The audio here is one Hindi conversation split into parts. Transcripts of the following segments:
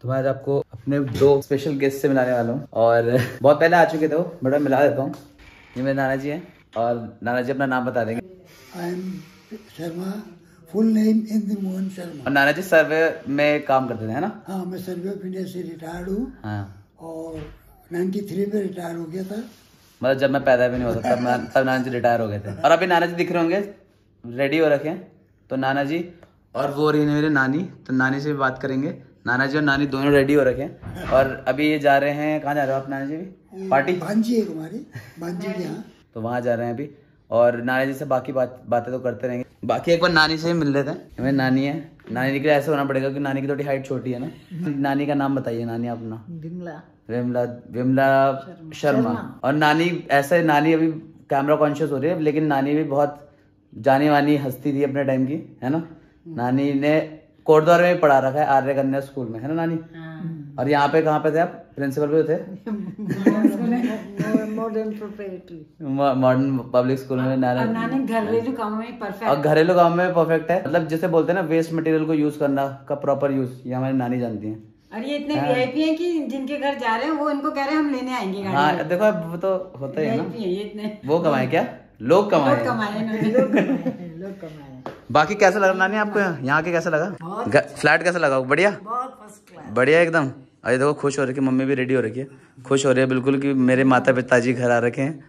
तो मैं आज आपको अपने दो स्पेशल गेस्ट से मिलाने वाला हूँ। और बहुत पहले आ चुके थे वो बट मैं मिला देता हूँ। ये मेरे नाना जी हैं और नाना जी अपना नाम बता देंगे। I am Sharma full name Indra Mohan Sharma. और नाना जी सर्वे में काम करते थे है ना? हाँ मैं सर्वे ऑफ़ इंडिया से रिटायर्ड हूँ। हाँ। और 93 में रिटायर हो गया था। मतलब जब मैं पैदा भी नहीं होता तब मैं- तब नाना जी रिटायर हो गए थे। और अभी नाना जी दिख रहे होंगे रेडी हो रखे हैं। तो नाना जी और वो रही मेरी नानी तो नानी से भी बात करेंगे। नाना जी और नानी दोनों रेडी हो रखे हैं। और अभी ये जा रहे हैं कहाँ जा रहे हो आप नाना जी? भी पार्टी? भांजी है हमारी भांजी के यहाँ। तो वहाँ जा रहे हैं अभी। और नाना जी से बाकी बात बातें तो करते रहेंगे। बाकी एक बार नानी से ही मिल लेते हैं। मेरी नानी है। नानी के लिए ऐसे होना पड़ेगा कि नानी की थोड़ी हाइट छोटी है ना। नानी का नाम बताइए नानी अपना। बिमला विमला विमला शर्मा। और नानी ऐसे नानी अभी कैमरा कॉन्शियस हो रही है लेकिन नानी भी बहुत जानी वानी हस्ती थी अपने टाइम की है ना? नानी ने कोटद्वार में पढ़ा रखा है आर्य कन्या स्कूल में है ना नानी? और यहाँ पे कहाँ पे थे आप? प्रिंसिपल पे थे? मॉडर्न मॉडर्न पब्लिक स्कूल में नानी घरेलू कामों में परफेक्ट और घरेलू काम में परफेक्ट है। मतलब जैसे बोलते हैं ना वेस्ट मटेरियल को यूज़ करना का प्रॉपर यूज़ ये हमारी नानी जानती है। और ये इतने वीआईपी हैं कि जिनके घर जा रहे हैं वो इनको कह रहे हैं हम लेने आएँगे गाड़ी हाँ देखो अब वो तो होता ही है ना। ये इतने। वो कमाए क्या? कमाए। लोग कमाए लोग कमाए। बाकी कैसा लगा नानी आपको यहाँ? के कैसा लगा? फ्लैट कैसा लगा? बढ़िया? बहुत फ़र्स्ट क्लास बढ़िया एकदम। अरे देखो खुश हो रही है मम्मी भी रेडी हो रखी है। खुश हो रही है बिल्कुल कि मेरे माता पिताजी घर आ रखे हैं।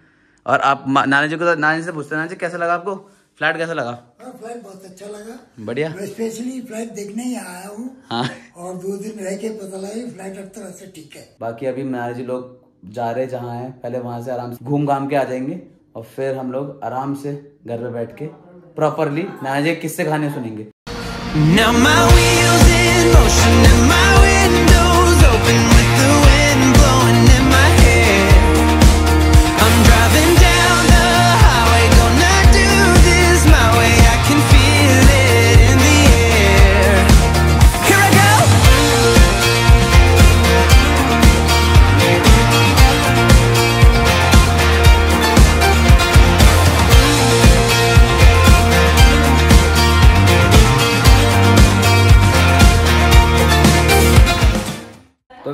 और आप नानी जी को तो नानी से पूछते हैं नानी जी कैसा लगा आपको? फ्लैट कैसा लगा? और फ़्लाइट बहुत अच्छा लगा। बढ़िया। मैं स्पेशली फ़्लाइट देखने ही आया हूँ। हाँ। और दो दिन रह के पता लगा कि फ़्लाइट हर तरह से ठीक है। बाकी अभी नानी जी लोग जा रहे जहाँ है। पहले वहाँ से आराम से घूम घाम के आ जाएँगे। और फिर हम लोग आराम से घर पे बैठ के प्रॉपरली नाना किससे गाने सुनेंगे।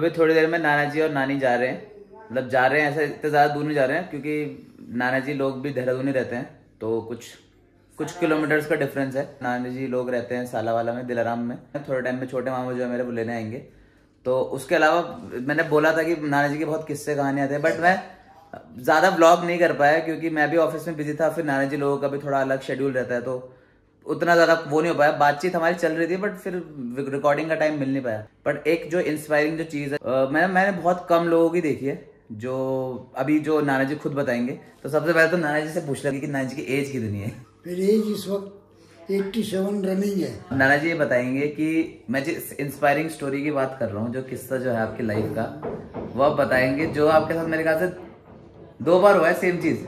अभी थोड़ी देर में नाना जी और नानी जा रहे हैं। मतलब जा रहे हैं ऐसे इतने ज़्यादा दूर नहीं जा रहे हैं क्योंकि नाना जी लोग भी देहरादून ही रहते हैं तो कुछ कुछ किलोमीटर्स का डिफरेंस है। नाना जी लोग रहते हैं सालावाला में दिलाराम में। थोड़े टाइम में छोटे मामा जो है मेरे वो लेने आएँगे। तो उसके अलावा मैंने बोला था कि नाना जी के बहुत किस्से कहानियाँ थे बट मैं ज़्यादा ब्लॉग नहीं कर पाया क्योंकि मैं भी ऑफ़िस में बिज़ी था फिर नाना जी लोगों का भी थोड़ा अलग शेड्यूल रहता है तो उतना ज़्यादा वो नहीं हो पाया। बातचीत हमारी चल रही थी बट फिर रिकॉर्डिंग का टाइम मिल नहीं पाया। बट एक जो इंस्पायरिंग जो चीज़ है मैंने मैंने बहुत कम लोगों की देखी है जो अभी जो नाना जी खुद बताएँगे। तो सबसे पहले तो नाना जी से पूछ लगी कि नाना जी की एज कितनी है। मेरी एज इस वक्त 87 रनिंग है। नाना जी ये बताएँगे कि मैं जिस इंस्पायरिंग स्टोरी की बात कर रहा हूँ जो किस्सा जो है आपकी लाइफ का वो आप बताएँगे जो आपके साथ मेरे ख्याल से दो बार हुआ है सेम चीज़।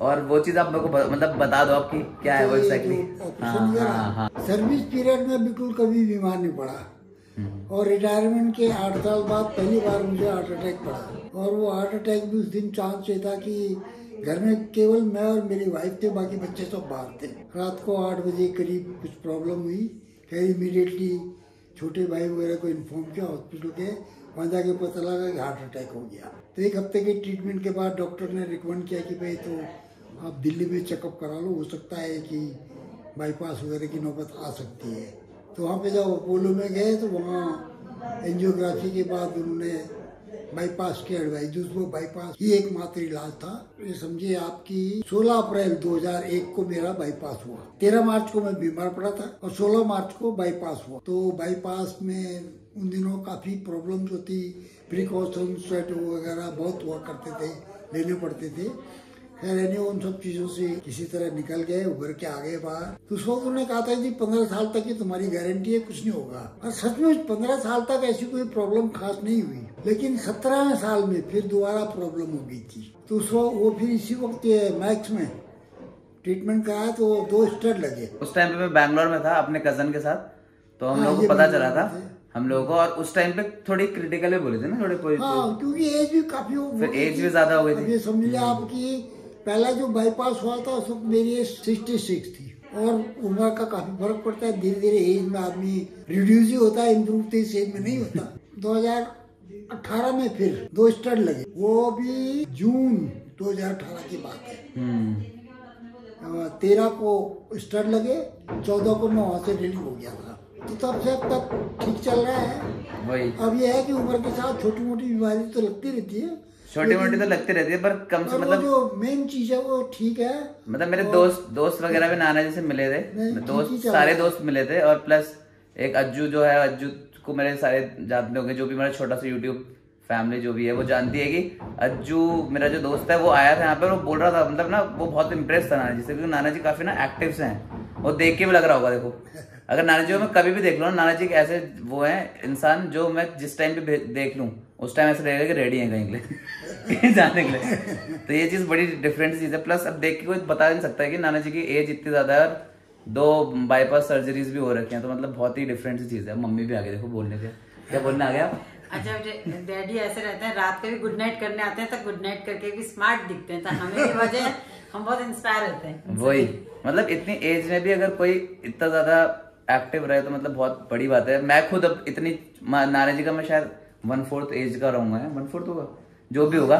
और वो चीज़ आप मेरे को मतलब बता दो आपकी क्या है वो एक्जैक्टली हाँ हाँ हाँ। सर्विस पीरियड में बिल्कुल कभी बीमार नहीं पड़ा। और रिटायरमेंट के आठ साल बाद पहली बार मुझे हार्ट अटैक पड़ा। और वो हार्ट अटैक भी उस दिन चांस ये था कि घर में केवल मैं और मेरी वाइफ थे बाकी बच्चे सब बाहर थे। रात को आठ बजे करीब कुछ प्रॉब्लम हुई। फिर इमीडिएटली छोटे भाई वगैरह को इन्फॉर्म किया हॉस्पिटल के। वहाँ जाके पता लगा कि हार्ट अटैक हो गया। तो एक हफ़्ते के ट्रीटमेंट के बाद डॉक्टर ने रिकमेंड किया कि भाई तो आप दिल्ली में चेकअप करा लो, हो सकता है कि बाईपास वगैरह की नौबत आ सकती है। तो वहाँ पे जब अपोलो में गए तो वहाँ एंजियोग्राफी के बाद उन्होंने बाईपास की एडवाइस उसको बाईपास ही एकमात्र इलाज था। ये समझिए, आपकी 16 अप्रैल 2001 को मेरा बाईपास हुआ। 13 मार्च को मैं बीमार पड़ा था और 16 मार्च को बाईपास हुआ। तो बाईपास में उन दिनों काफ़ी प्रॉब्लम थी प्रिकॉशन स्वेट वगैरह बहुत हुआ करते थे, लेने पड़ते थे। उन सब चीज़ों से किसी तरह निकल गए उभर के आ गए बाहर। तो उस वक्त उन्होंने कहा था जी पंद्रह साल तक की तुम्हारी गारंटी है कुछ नहीं होगा। और सच में पंद्रह साल तक ऐसी कोई प्रॉब्लम खास नहीं हुई। लेकिन सत्रह साल में फिर दोबारा प्रॉब्लम हो गई थी। तो उस वक्त वो फिर इसी वक्त मैक्स में ट्रीटमेंट कराया तो दो स्टड लगे। उस टाइम पे मैं बैंगलोर में था अपने कज़न के साथ। तो हम हाँ, लोगों को पता चला था। हम लोगों को और उस टाइम पे थोड़ी क्रिटिकल भी बोले थे ना थोड़े हाँ क्योंकि एज भी काफ़ी एज। भी ज़्यादा हो गई थी। समझ लिया आपकी पहला जो बाईपास हुआ था उस वक्त मेरी एज सिक्सटी सिक्स थी। और उम्र का काफ़ी फ़र्क पड़ता है। धीरे धीरे एज में आदमी रिड्यूस ही होता है इम्प्रूव तो इस एज में नहीं होता। 2018 में फिर दो स्टड लगे। वो भी जून 2018 की बात है। हम्म। तेरह को स्टड लगे चौदह को मैं वहाँ से रिलीव हो गया था। तो तब से अब तक ठीक चल रहा है। वही। अब यह है कि उम्र के साथ छोटी मोटी बीमारी तो लगती रहती है। छोटी मोटी तो लगती रहती है पर कम से मतलब जो मेन चीज़ है वो ठीक है। मतलब मेरे दोस्त दोस्त वगैरह भी नाना जी से मिले थे। दोस्त सारे दोस्त मिले थे और प्लस एक अज्जू जो है अज्जू को मेरे सारे जानते होंगे जो भी मेरा छोटा सा यूट्यूब फैमिली जो भी है वो जानती है कि अज्जू मेरा जो दोस्त है वो आया था यहाँ पे वो बोल रहा था मतलब ना वो बहुत इम्प्रेस था नाना जी से क्योंकि नाना जी काफ़ी ना एक्टिव से हैं। वो देख के भी लग रहा होगा देखो। अगर नाना जी को मैं कभी भी देख लूँ ना नाना जी एक ऐसे वो है इंसान जो मैं जिस टाइम पे देख लूँ उस टाइम ऐसा लगेगा कि रेडी है कहीं के लिए जाने के लिए। तो ये चीज़ बड़ी डिफरेंट चीज़ है। प्लस अब देख के कोई बता नहीं सकता है कि नाना जी की एज इतनी ज़्यादा है और दो बाईपास सर्जरीज भी हो रखी हैं। तो मतलब बहुत ही डिफरेंट सी चीज़ है। मम्मी भी आगे देखो बोलने के। क्या बोलने आ गया अच्छा डैडी ऐसे रहते हैं रात को भी गुड नाइट करने आते हैं तो गुड नाइट करके भी स्मार्ट दिखते हैं। तो हमें वजह हम बहुत इंस्पायर होते हैं। वही। मतलब इतनी एज में भी अगर कोई इतना ज़्यादा एक्टिव रहे तो मतलब बहुत बड़ी बात है। मैं खुद अब इतनी नाना जी का मैं शायद वन फोर्थ एज का रहूँगा वन फोर्थ होगा जो भी होगा।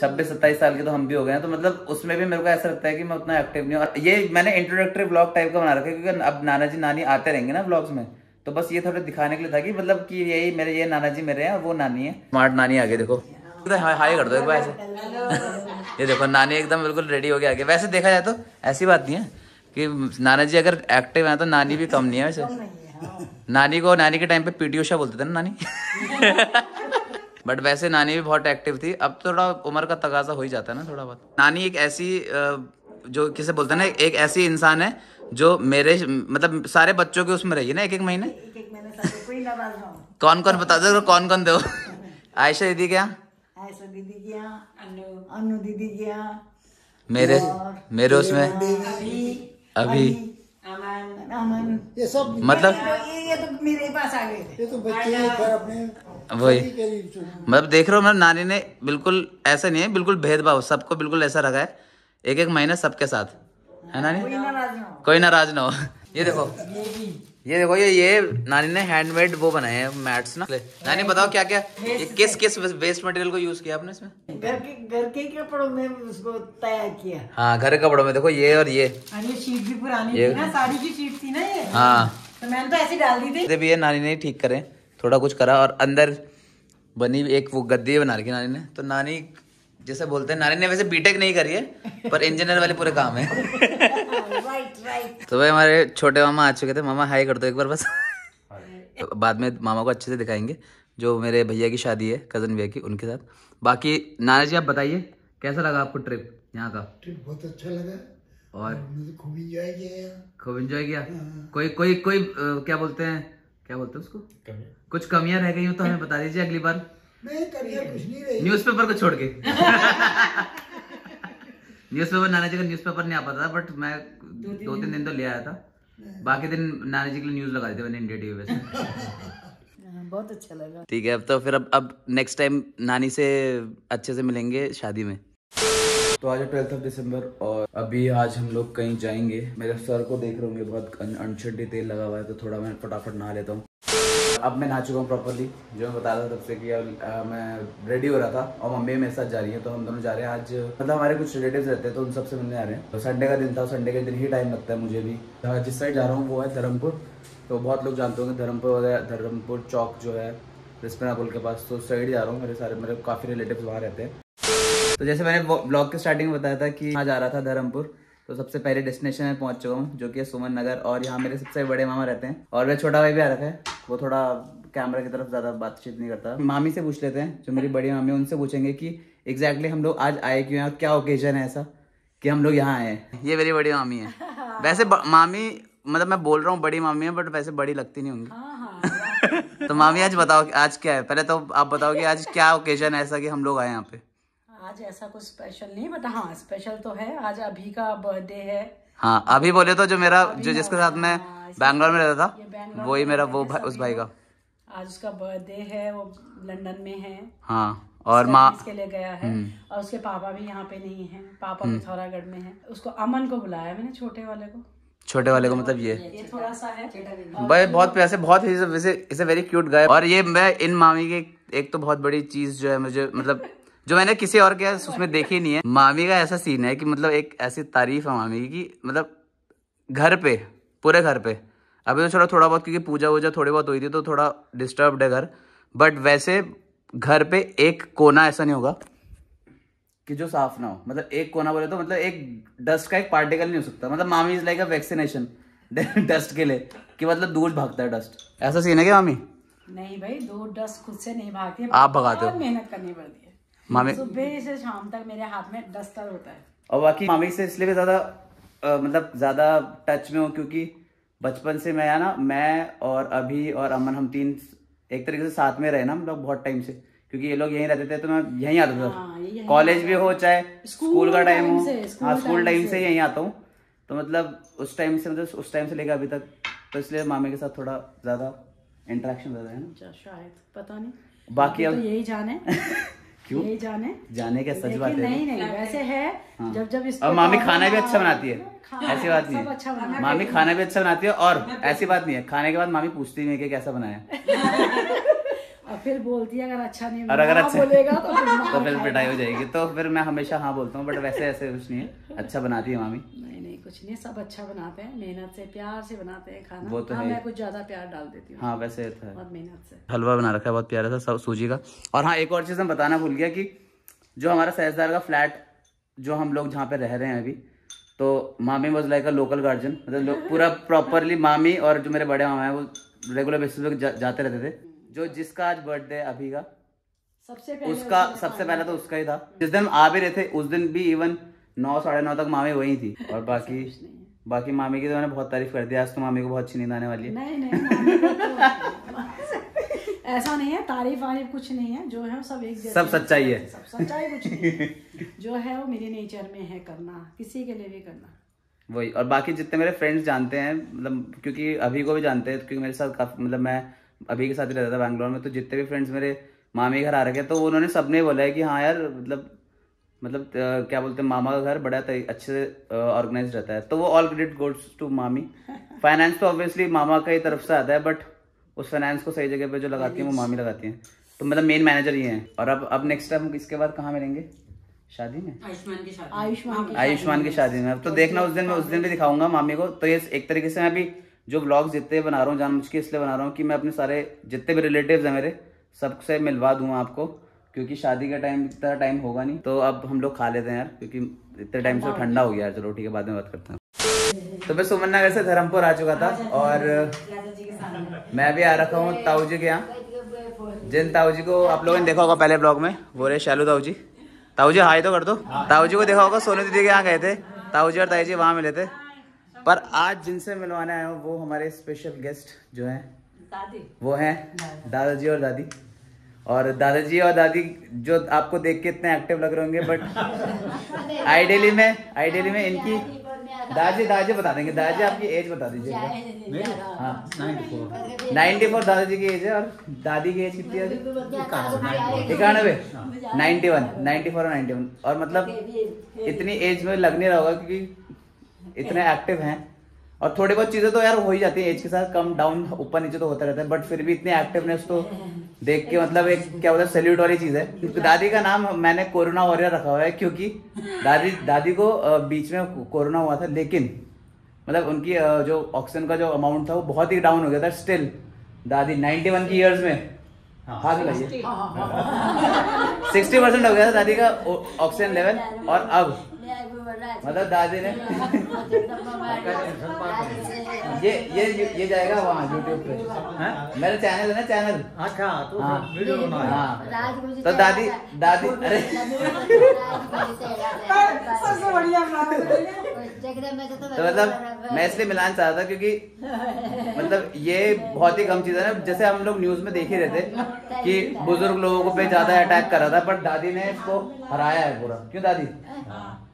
छब्बीस सत्ताईस साल के तो हम भी हो गए हैं तो मतलब उसमें भी मेरे को ऐसा लगता है कि मैं उतना एक्टिव नहीं हूँ। और ये मैंने इंट्रोडक्टरी ब्लॉग टाइप का बना रखा है क्योंकि अब नाना जी नानी आते रहेंगे ना ब्लॉग्स में तो बस ये थोड़ा दिखाने के लिए था कि मतलब कि यही मेरे ये नाना जी मेरे हैं और वो नानी है। स्मार्ट नानी आगे देखो। हाय हाय कर दो एक बार ऐसे। ये देखो नानी एकदम बिल्कुल रेडी हो गया आगे। वैसे देखा जाए तो ऐसी बात नहीं है कि नाना जी अगर एक्टिव है तो नानी भी कम नहीं है वैसे। नानी को नानी के टाइम पे पीटी उषा बोलते थे ना नानी? बट वैसे नानी भी बहुत एक्टिव थी। अब थोड़ा उम्र का तकाजा हो ही जाता है ना थोड़ा बहुत। नानी एक ऐसी जो किसे बोलते हैं ना एक ऐसी इंसान है जो मेरे मतलब सारे बच्चों के उसमें रही है ना एक एक महीने? एक एक महीने साथ कोई नाराज़ ना कौन कौन बता दो कौन कौन दो? आयशा दीदी क्या? ऐसा दीदी के यहाँ अनु। अनु दीदी के यहाँ मेरे मेरे उसमें अभी अभी अमन। अमन। ये सब मतलब? ये ये तो मेरे पास आ गए ये तो बच्चे पर अपने वही। मतलब देख रहे हो मतलब नानी ने बिल्कुल ऐसा नहीं है बिल्कुल भेदभाव सबको बिल्कुल ऐसा रखा है। एक एक महीना सबके साथ। है नानी? कोई नाराज़ ना हो। ये देखो। ये देखो ये ये नानी ने हैंडमेड वो बनाए हैं मैट्स ना। नानी बताओ क्या क्या ये किस किस वेस्ट मटेरियल को यूज़ किया आपने इसमें? घर के घर के कपड़ों में उसको तैयार किया? हाँ घर के कपड़ों में। देखो ये और ये। ये शीट भी पुरानी थी ना साड़ी की शीट थी ना ये? हाँ। तो मैंने तो ऐसी डाल दी थी। भी ये नानी ने ठीक करे थोड़ा कुछ करा और अंदर बनी एक वो गद्दी बना रखी नानी ने। तो नानी जैसे बोलते हैं नानी ने वैसे बीटेक नहीं करी है पर इंजीनियर वाले पूरे काम है। राइट राइट तो भाई हमारे छोटे मामा आ चुके थे मामा हाई कर दो एक बार बस। बाद में मामा को अच्छे से दिखाएँगे जो मेरे भैया की शादी है कज़न भैया की उनके साथ। बाकी नाना जी आप बताइए कैसा लगा आपको ट्रिप यहाँ का? ट्रिप बहुत अच्छा लगा। और? खूब इंजॉय किया खूब एंजॉय किया? कोई कोई कोई क्या बोलते हैं? क्या बोलते हैं उसको? कुछ कमियाँ रह गई हो तो हमें बता दीजिए अगली बार। नहीं करियर कुछ नहीं रही। न्यूज़पेपर को छोड़ के। न्यूज़पेपर नाना जी का न्यूज़पेपर नहीं आ पाता था बट मैं दो तीन दिन। तो ले आया था। बाकी दिन नाना जी के लिए न्यूज़ लगा दी थी मैंने इंडिया टीवी पे। बहुत अच्छा लगा। ठीक है अब तो फिर अब अब नेक्स्ट टाइम नानी से अच्छे से मिलेंगे शादी में। तो आज ट्वेल्थ ऑफ़ दिसंबर और अभी आज हम लोग कहीं जाएँगे। मेरे सर को देख रहे होंगे बहुत अनछटी तेल लगा हुआ है तो थोड़ा मैं फटाफट नहा लेता हूँ। अब मैं नहा चुका हूँ प्रॉपरली जो मैं बता रहा था तब से कि अब, मैं रेडी हो रहा था और मम्मी मेरे साथ जा रही है तो हम दोनों जा रहे हैं। आज मतलब हमारे कुछ रिलेटिव रहते हैं तो उन सबसे मिलने आ रहे हैं। तो संडे का दिन था संडे के दिन ही टाइम लगता है मुझे भी। अ, जिस साइड जा रहा हूँ वो है धर्मपुर। तो बहुत लोग जानते होंगे धर्मपुर वगैरह धर्मपुर चौक जो है रिस्पना पुल के पास। तो उस साइड जा रहा हूँ मेरे सारे मेरे काफ़ी रिलेटिव वहाँ रहते हैं। तो जैसे मैंने ब्लॉग के स्टार्टिंग में बताया था कि यहाँ जा रहा था धर्मपुर। तो सबसे पहले डेस्टिनेशन में पहुँच चुका हूँ जो कि है सुमन नगर और यहाँ मेरे सबसे बड़े मामा रहते हैं। और मेरा छोटा भाई भी आ रखा है वो थोड़ा कैमरा की तरफ़ ज़्यादा बातचीत नहीं करता। मामी से पूछ लेते हैं जो मेरी बड़ी मामी है उनसे पूछेंगे कि एग्जैक्टली exactly हम लोग आज आए क्यों हैं क्या ओकेजन है ऐसा कि हम लोग यहाँ आए हैं। ये मेरी बड़ी मामी है। वैसे मामी मतलब मैं बोल रहा हूँ बड़ी मामी है बट वैसे बड़ी लगती नहीं होंगी। तो मामी आज बताओ आज क्या है? पहले तो आप बताओ कि आज क्या ओकेजन है ऐसा कि हम लोग आए यहाँ पे। आज ऐसा कुछ स्पेशल नहीं बट हाँ स्पेशल तो है। आज अभी का बर्थडे है। हाँ अभी बोले तो जो मेरा जो जिसके साथ मैं बैंगलोर में रहता था वही में मेरा वो भाई, उस भाई का। आज उसका बर्थडे है वो लंदन में है। हाँ और माँ इसके लिए गया है और उसके पापा भी यहाँ पे नहीं है। पापा पिथौरागढ़ में है। उसको अमन को बुलाया मैंने छोटे वाले को। छोटे वाले को मतलब ये। ये थोड़ा सा है। भाई बहुत प्यासे बहुत ही वैसे इसे वेरी क्यूट गाय और ये मैं इन मामी के एक तो बहुत बड़ी चीज़ जो है मुझे मतलब जो मैंने किसी और के उसमें देखी नहीं है मामी का ऐसा सीन है कि मतलब एक ऐसी तारीफ़ है मामी की मतलब घर पे पूरे घर पे। अभी तो चलो थोड़ा बहुत क्योंकि पूजा वूजा थोड़ी बहुत हुई थी तो थोड़ा डिस्टर्ब है घर। बट वैसे घर पे एक कोना ऐसा नहीं होगा कि जो साफ़ ना हो। मतलब एक कोना बोले तो मतलब एक डस्ट का एक पार्टिकल नहीं हो सकता। मतलब मामी is like a vaccination dust के लिए कि मतलब दूर भागता है डस्ट ऐसा सीन है क्या मामी? नहीं भाई दो डस्ट खुद से नहीं भागती। आप भगाते हो। मेहनत करनी पड़ती है। मामी सुबह से शाम तक मेरे हाथ में डस्टर होता है। और बाकी मामी से इसलिए भी ज़्यादा मतलब ज़्यादा टच में हूँ क्योंकि बचपन से मैं है ना मैं और अभी और अमन हम तीन एक तरीके से साथ में रहे ना हम लोग बहुत टाइम से। क्योंकि ये लोग यहीं रहते थे तो मैं यहीं आता हाँ, था कॉलेज भी हो चाहे स्कूल का टाइम हो हाँ स्कूल टाइम टाइम से। यहीं आता हूँ। तो मतलब उस टाइम से मतलब उस टाइम से लेकर अभी तक तो इसलिए मामी के साथ थोड़ा ज़्यादा इंटरेक्शन ज़्यादा है ना। अच्छा शायद पता नहीं। बाकी तो अब यही जाने क्यों? यही जाने। जाने का सच बात है नहीं नहीं वैसे है हाँ। जब जब इस और मामी खाना भी अच्छा बनाती है। ऐसी बात नहीं अच्छा है। मामी खाना भी अच्छा बनाती है और ऐसी बात नहीं है। खाने के बाद मामी पूछती नहीं है कि कैसा बनाया और फिर बोलती है अगर अच्छा नहीं और अगर अच्छा बोलेगा तो फिर तो फिर पिटाई हो जाएगी। तो फिर मैं हमेशा हाँ बोलता हूँ बट वैसे ऐसे कुछ नहीं है। अच्छा बनाती है मामी। नहीं नहीं कुछ नहीं सब अच्छा बनाते हैं मेहनत से प्यार से बनाते हैं खाना। वो तो हाँ है मैं कुछ ज़्यादा प्यार डाल देती हूँ। हाँ वैसे था बहुत मेहनत से। हलवा बना रखा है बहुत प्यारा सब सूजी का। और हाँ एक और चीज़ मैं बताना भूल गया कि जो हमारा सहजदार का फ्लैट जो हम लोग जहाँ पे रह रहे हैं अभी तो मामी was like a local guardian मतलब पूरा प्रॉपरली मामी और जो मेरे बड़े मामा हैं वो रेगुलर बेसिस पे जा, जाते रहते थे। जो जिसका आज बर्थडे अभी का सबसे पहले उसका सबसे पहले तो उसका ही था। जिस दिन हम आ भी रहे थे उस दिन भी इवन नौ साढ़े नौ तक मामी वही थी। और बाकी बाकी मामी की तो मैंने बहुत तारीफ़ कर दी आज तो मामी को बहुत अच्छी नींद आने वाली है। नहीं नहीं तो- ऐसा नहीं है तारीफ़ वारीफ कुछ नहीं है जो है सब एक सब सच्चाई है। सब सच्चाई कुछ नहीं है। जो है वो मेरे नेचर में है करना किसी के लिए भी करना। वही और बाकी जितने मेरे फ्रेंड्स जानते हैं मतलब क्योंकि अभी को भी जानते हैं क्योंकि मेरे साथ काफ़ी मतलब मैं अभी के साथ ही रहता था बैंगलोर में तो जितने भी फ्रेंड्स मेरे मामी घर आ रखे तो उन्होंने सबने बोला है कि हाँ यार मतलब मतलब क्या बोलते हैं मामा का घर बड़ा अच्छे से ऑर्गेनाइज रहता है। तो वो ऑल क्रेडिट गोड्स टू मामी। फाइनेंस तो ऑब्वियसली मामा का ही तरफ़ से आता है बट उस फाइनेंस को सही जगह पे जो लगाती है वो मामी लगाती हैं। तो मतलब मेन मैनेजर ये हैं। और अब अब नेक्स्ट टाइम इसके बाद कहाँ मिलेंगे? शादी में? आयुष्मान की शादी। आयुष्मान की आयुष्मान की शादी में। अब तो देखना उस दिन मैं उस दिन भी दिखाऊँगा मामी को। तो ये एक तरीके से मैं अभी जो व्लॉग्स जितने बना रहा हूँ जानबूझ के इसलिए बना रहा हूँ कि मैं अपने सारे जितने भी रिलेटिव्स हैं मेरे सबसे मिलवा दूँ आपको। क्योंकि शादी का टाइम इतना टाइम होगा नहीं। तो अब हम लोग खा लेते हैं यार क्योंकि इतने टाइम से ठंडा हो गया यार। चलो ठीक है बाद में बात करते हैं। तो मैं सुमन नगर से धर्मपुर आ चुका था और मैं भी आ रखा हूँ ताऊ जी के यहाँ। जिन ताऊ जी को आप लोगों ने देखा होगा पहले ब्लॉग में वो रहे शालू ताऊ जी ताऊ जी हाई तो कर दो। ताऊ जी को देखा होगा सोनू दीदी के यहाँ गए थे। ताऊ जी और ताई जी वहाँ मिले थे। पर आज जिनसे मिलवाने आए हूँ वो हमारे स्पेशल गेस्ट जो हैं वो हैं दादाजी और दादी। और दादाजी और दादी जो आपको देख के इतने एक्टिव लग रहे होंगे बट आइडियली में आइडियली में इनकी दादाजी दादाजी बता देंगे। दादाजी आपकी एज बता दीजिए। हाँ नाइन्टी फोर दादाजी की एज है और दादी की एज कितनी है? इक्यानवे। नाइन्टी वन नाइन्टी फोर और नाइन्टी वन और मतलब इतनी एज में लग नहीं रहा होगा क्योंकि इतने एक्टिव हैं। और थोड़ी बहुत चीज़ें तो यार हो ही जाती है एज के साथ कम डाउन ऊपर नीचे तो होता रहता है बट फिर भी इतनी एक्टिवनेस तो देख के मतलब एक क्या बोलते हैं सैल्यूट वाली चीज़ है। क्योंकि दादी का नाम मैंने कोरोना वॉरियर रखा हुआ है क्योंकि दादी दादी को बीच में कोरोना हुआ था लेकिन मतलब उनकी जो ऑक्सीजन का जो अमाउंट था वो बहुत ही डाउन हो गया था। स्टिल दादी 91 की इयर्स में हाथ लगाइए सिक्सटी परसेंट हो गया था दादी का ऑक्सीजन लेवल और अब मतलब दादी ने? ये ये ये जाएगा वहाँ यूट्यूब पे। मेरा चैनल है ना चैनल अच्छा तो हाँ। वीडियो बना रहे हो। हाँ तो दादी दादी अरे। सबसे बढ़िया तो मतलब मैं इसलिए मिलान चाह रहा था क्योंकि मतलब ये बहुत ही कम चीज़ है ना। जैसे हम लोग न्यूज़ में देख ही रहे थे कि बुज़ुर्ग लोगों को पे ज़्यादा अटैक कर रहा था बट दादी ने इसको हराया है पूरा। क्यों दादी?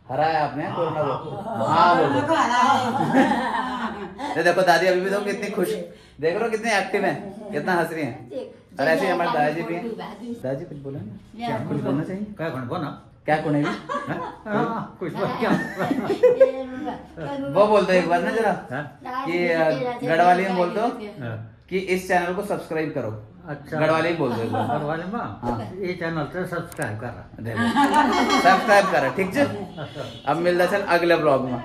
हराया आपने कोरोना को हाँ बोलो देखो दादी अभी भी तो कितनी खुश देख रहे हो कितनी एक्टिव है कितना हंस रही है और ऐसे हमारे दादाजी भी हैं दादाजी कुछ बोला ना क्या कुछ बोलना चाहिए काय पण बोला क्या कुने भी हाँ, कुछ बच गया वो बोल दो एक बार ना जरा हाँ? कि गढ़वाली में बोल दो हाँ। कि इस चैनल को सब्सक्राइब करो अच्छा। गढ़वाली ही बोल दे गढ़वाले बार घर हाँ। ये चैनल से सब्सक्राइब करा सब्सक्राइब करो ठीक है अब मिलता चल अगले ब्लॉग में।